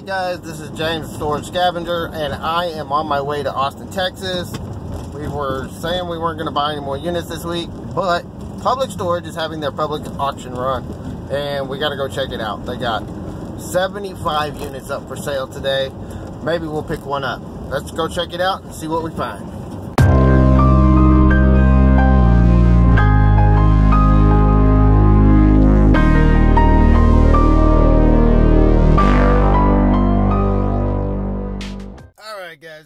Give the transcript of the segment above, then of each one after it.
Alright guys, this is James Storage Scavenger and I am on my way to Austin, Texas. We were saying we weren't going to buy any more units this week, but Public Storage is having their public auction run and we got to go check it out. They got 75 units up for sale today. Maybe we'll pick one up. Let's go check it out and see what we find.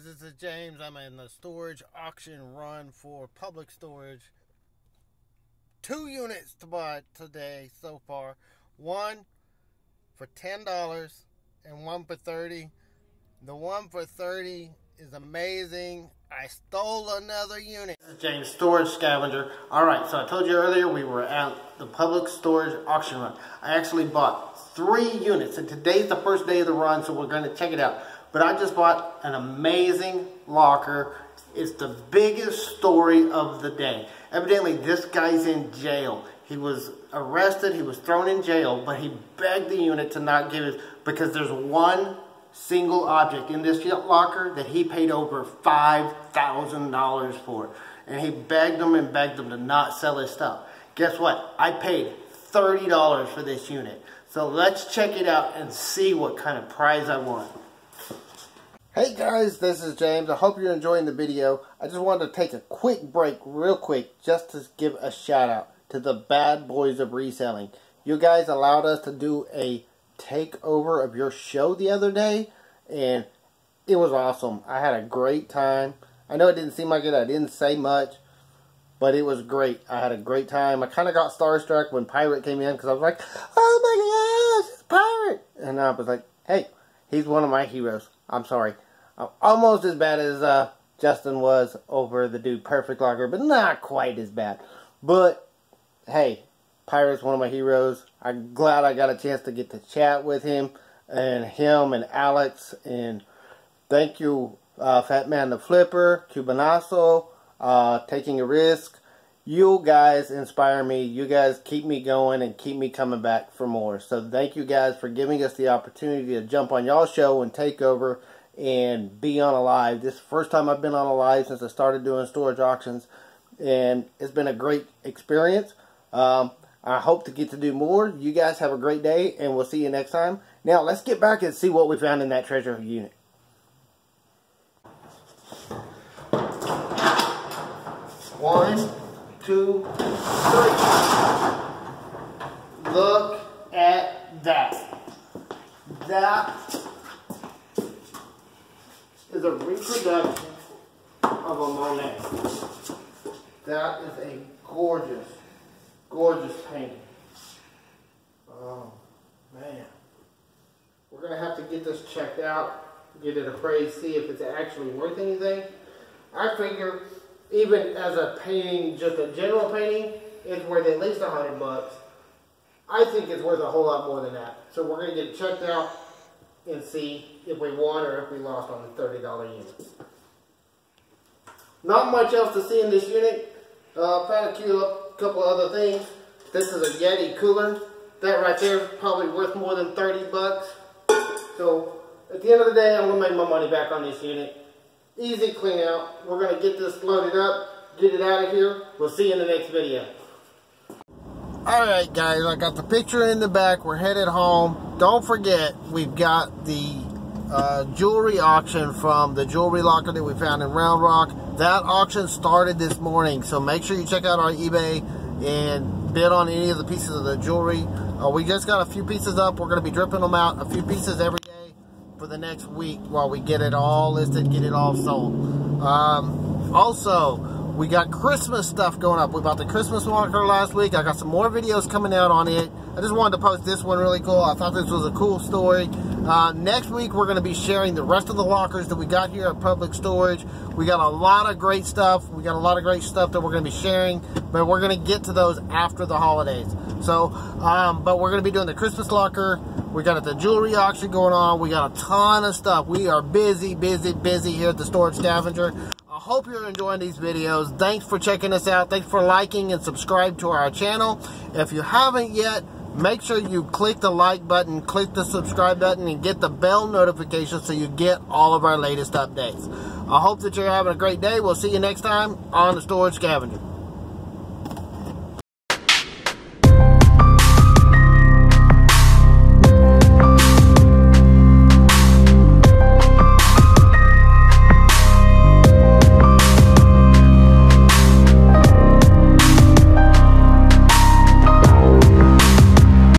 This is James. I'm in the storage auction run for public storage. Two units to buy today so far. One for $10 and one for 30 The one for 30 is amazing. I stole another unit. This is James Storage Scavenger. Alright, so I told you earlier we were at the public storage auction run. I actually bought three units and today's the first day of the run so we're going to check it out. But I just bought an amazing locker. It's the biggest story of the day. Evidently, this guy's in jail. He was arrested, he was thrown in jail, but he begged the unit to not give it because there's one single object in this locker that he paid over $5,000 for. And he begged them and begged them to not sell his stuff. Guess what? I paid $30 for this unit. So let's check it out and see what kind of prize I won. Hey guys, this is James. I hope you're enjoying the video. I just wanted to take a quick break real quick just to give a shout out to the bad boys of reselling. You guys allowed us to do a takeover of your show the other day and it was awesome. I had a great time. I know it didn't seem like it. I didn't say much, but it was great. I had a great time. I kind of got starstruck when Pirate came in because I was like, oh my gosh, it's Pirate. And I was like, hey, he's one of my heroes. I'm sorry almost as bad as uh, Justin was over the dude Perfect Locker, but not quite as bad. But hey, Pirate's one of my heroes. I'm glad I got a chance to get to chat with him and him and Alex. And thank you, uh, Fat Man the Flipper, Cubanazo, uh, Taking a Risk. You guys inspire me. You guys keep me going and keep me coming back for more. So thank you guys for giving us the opportunity to jump on y'all show and take over and be on a live. This first time I've been on a live since I started doing storage auctions, and it's been a great experience. Um, I hope to get to do more. You guys have a great day, and we'll see you next time. Now, let's get back and see what we found in that treasure unit. One, two, three. Look at that. That a reproduction of a Monet. That is a gorgeous, gorgeous painting. Oh, man. We're going to have to get this checked out, get it appraised, see if it's actually worth anything. I figure even as a painting, just a general painting, it's worth at least a hundred bucks. I think it's worth a whole lot more than that. So we're going to get it checked out and see if we won or if we lost on the $30 units. Not much else to see in this unit. Uh, found a couple other things. This is a Yeti cooler. That right there is probably worth more than 30 bucks. So at the end of the day, I'm to make my money back on this unit. Easy clean out. We're going to get this loaded up, get it out of here. We'll see you in the next video. Alright guys, I got the picture in the back. We're headed home. Don't forget, we've got the uh, jewelry auction from the jewelry locker that we found in Round Rock. That auction started this morning, so make sure you check out our eBay and bid on any of the pieces of the jewelry. Uh, we just got a few pieces up. We're going to be dripping them out, a few pieces every day for the next week while we get it all listed, get it all sold. Um, also, we got Christmas stuff going up. We bought the Christmas locker last week. I got some more videos coming out on it. I just wanted to post this one really cool. I thought this was a cool story. Uh, next week, we're going to be sharing the rest of the lockers that we got here at Public Storage. We got a lot of great stuff. We got a lot of great stuff that we're going to be sharing, but we're going to get to those after the holidays. So, um, but we're going to be doing the Christmas locker. We got the jewelry auction going on. We got a ton of stuff. We are busy, busy, busy here at the Storage Scavenger. Hope you're enjoying these videos. Thanks for checking us out. Thanks for liking and subscribe to our channel. If you haven't yet, Make sure you click the like button, click the subscribe button, and get the bell notification so you get all of our latest updates. I hope that you're having a great day. We'll see you next time on the Storage Scavenger.